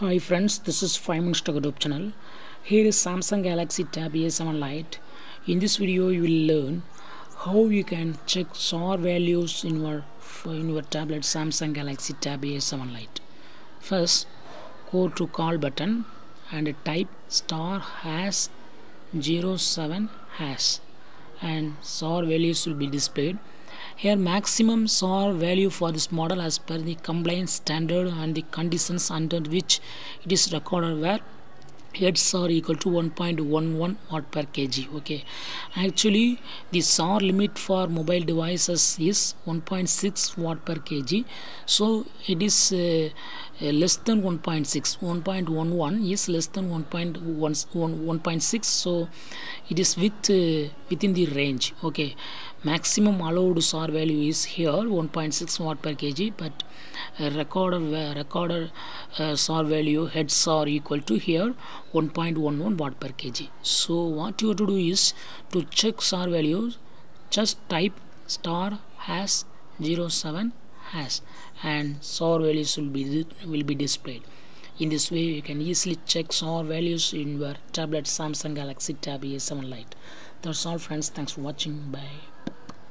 Hi friends, this is 5 minutes channel. Here is Samsung Galaxy Tab A7 Lite. In this video, you will learn how you can check SAR values in your in your tablet Samsung Galaxy Tab A7 Lite. First, go to call button and type star hash 07 hash and SAR values will be displayed. Here maximum SAR value for this model as per the compliance standard and the conditions under which it is recorded where heads are equal to 1.11 watt per kg okay? Actually the SAR limit for mobile devices is 1.6 watt per kg. So it is uh, uh, less than 1.6 1.11 is less than 1.1 so it is with uh, within the range okay? Maximum allowed SAR value is here 1.6 watt per kg but recorder recorder uh, SAR value head SAR equal to here 1.11 watt per kg. So what you have to do is to check SAR values just type star hash 07 hash and SAR values will be will be displayed. In this way you can easily check SAR values in your tablet Samsung Galaxy Tab A7 Lite. That's all friends. Thanks for watching. Bye